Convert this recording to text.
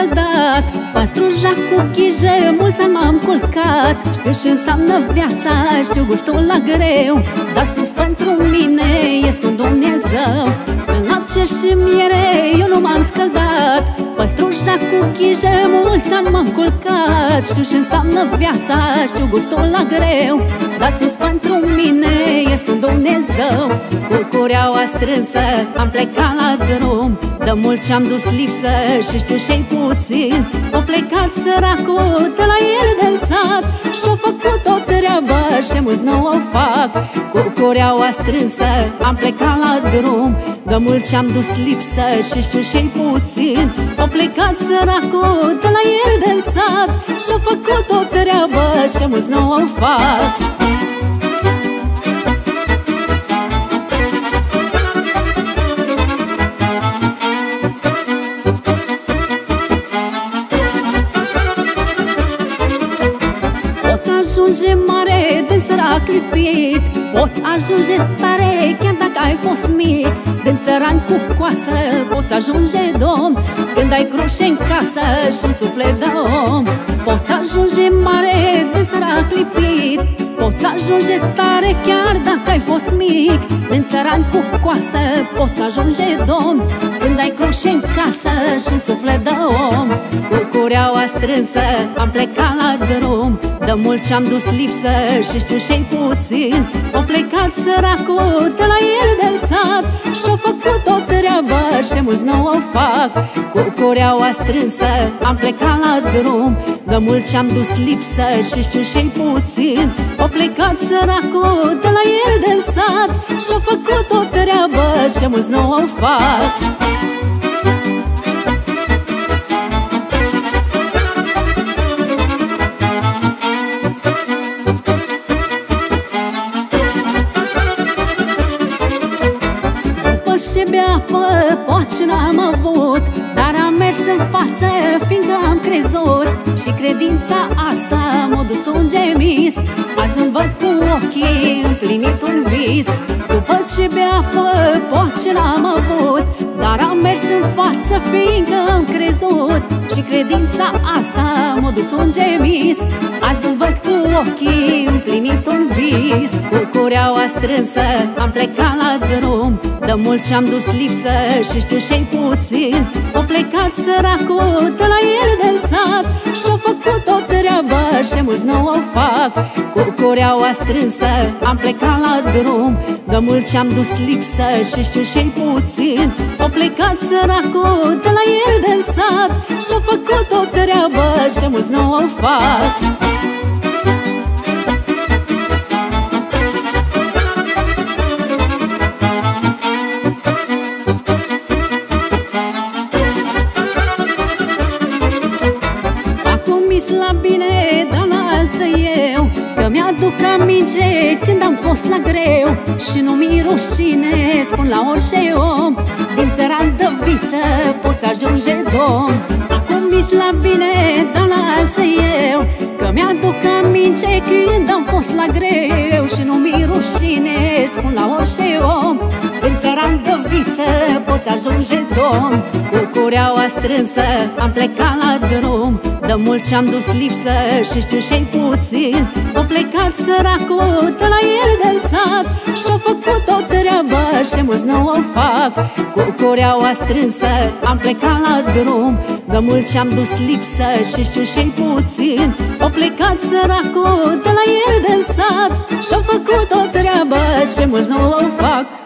miere eu nu m-am scăldat Pastruja cu ghijă, mulți m-am culcat. Știu ce înseamnă viața, știu gustul la greu Dar sus pentru mine este un Dumnezeu. În lapte și miere Păstruja cu ghijă, mulți m-am culcat. Știu ce înseamnă viața, știu gustul la greu Dar sus pentru mine este un Dumnezeu. Cu cureaua strânsă am plecat la drum de mult ce-am dus lipsă și știu și puțin. O plecat săracul de la el de sat Și-o făcut o treabă și mulți nu o fac Cu cureaua strânsă. Am plecat la drum De mult ce-am dus lipsă și știu și puțin. O plecat săracul de la el de sat Și-o făcut o treabă și mulți nu o fac. Ajunge mare de sărac lipit Poți ajunge tare chiar dacă ai fost mic. Din țăran cu coasă poți ajunge domn. Când ai cruce în casă și un suflet de om Poți ajunge mare de sărac lipit. Poți ajunge tare chiar dacă ai fost mic. Din țăran cu coasă poți ajunge domn. Când ai cruce în casă și un suflet de om Cu cureaua strânsă am plecat la drum de mult ce-am dus lipsă și știu și puțin. O plecat săracul de la el de sat Și-o făcut o treabă și mulți nu o fac. Cu cureaua strânsă am plecat la drum De mult ce-am dus lipsă și știu și puțin. O plecat săracul de la el de sat Și-o făcut o treabă și mulți nu o fac apă, poate n-am avut Dar am mers în față, fiindcă am crezut. Și credința asta m-a dus un gemis. Azi îmi văd cu ochii împlinit un vis. După ce bea apă, poate n-am avut Dar am mers în față, fiindcă am crezut. Și credința asta m-a dus un gemis. Azi îmi văd cu ochii împlinit un vis. Cu cureaua strânsă am plecat la drum De mult ce-am dus lipsă și știu și puțin. O plecat săracul de la el de sat Și-o făcut o treabă și mulți nu o fac. Cu cureaua strânsă am plecat la drum De mult ce-am dus lipsă și știu și puțin. O plecat săracul de la el de sat Și-o făcut o treabă și mulți nu o fac mi-aduc aminte când am fost la greu Și nu mi rușine, spun la orice om Din țăran de viță poți ajunge domn Acum mis la bine, dar la alță eu Că mi-aduc aminte când am fost la greu Și nu mi rușine, spun la orice om Din țăran de viță poți ajunge domn Cu cureaua strânsă am plecat la drum de mult ce-am dus lipsă și știu și puțin. O plecat săracul de la el de sat. Și-o făcut o treabă și mulți nu o fac. Cu cureaua strânsă am plecat la drum. De mult ce-am dus lipsă și știu și puțin. O plecat săracul de la el de sat. Și-o făcut o treabă și mulți nu o fac